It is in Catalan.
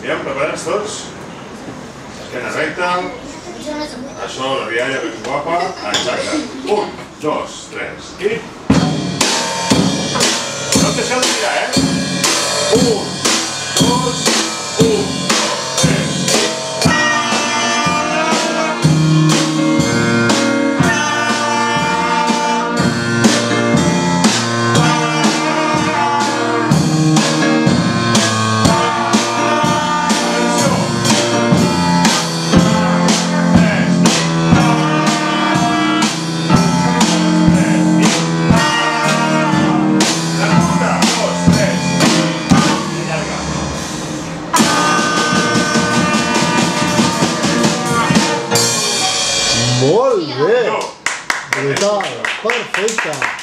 Aviam, preparats tots? Esquena recta. Això, la vialla ben guapa. Exacte. Un, dos, tres, i... No et deixeu de mirar, eh? Un, dos, un, Molt bé! Brutal, perfecte!